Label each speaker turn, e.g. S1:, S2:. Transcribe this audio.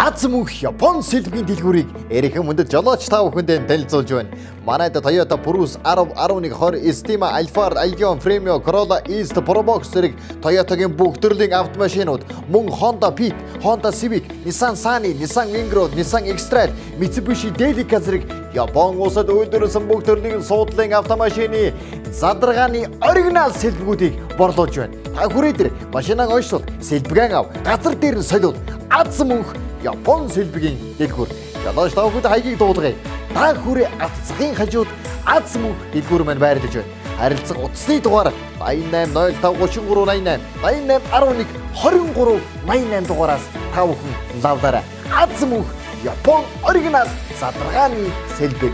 S1: Аз мөнх Япон сэлбгийн дэлгүүрийг эрхэм мөндөд жолооч та бүхэндээ танилцуулж байна. Манайд Toyota Prius 10, 11, 20, Estima, Alphard, Allion, Premio, Corolla, East, Probox зэрэг Toyota-гийн бүх төрлийн автомашинууд, мөн Honda Fit, Honda Civic, Nissan Sunny, Nissan Micra, Nissan X-Trail, Mitsubishi Delica зэрэг Япон улсад үйлдвэрлэсэн бүх төрлийн суудлын автомашины задаргааны оригинал сэлбгүүдийг борлуулж байна. Та хүрээ дээр машинаа ойшвол сэлбгэн ав. Газар дээр нь солиул. Аз мөнх Япон сэлбгийн дэлгүүр. Ядаж та бүхэд хаягийг дуулгая. Та хүрээ авцгийн хажууд аз мөнх дэлгүүр маань байрлаж байна. Харилцаг утасны дугаар 88053388 8811 23 88 дугаараас та бүхэн лавлаарай. Аз мөнх Япон оригинал задаргааны сэлбэг